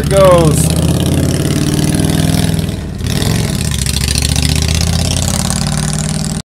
There it goes.